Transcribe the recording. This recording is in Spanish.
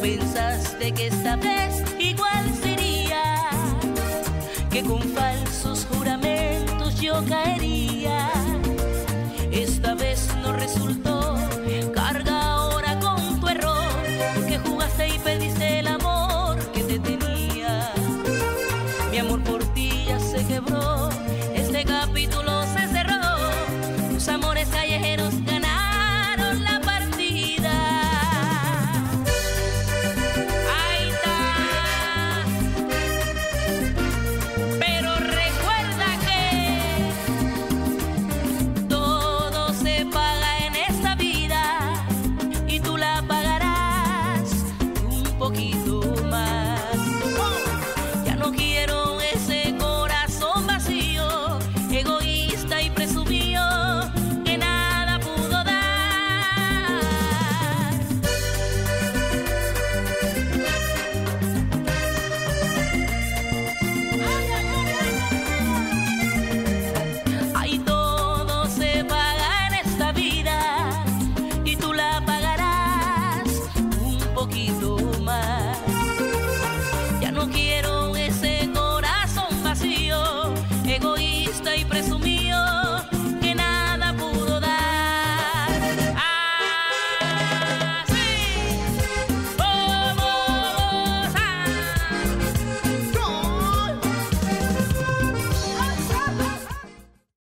pensaste que esta vez igual sería, que con falsos juramentos yo caería. Esta vez no resultó, carga ahora con tu error, que jugaste y pediste el amor que te tenía. Mi amor por ti ya se quebró, este capítulo se cerró, tus amores callejeros. Egoísta y presumido.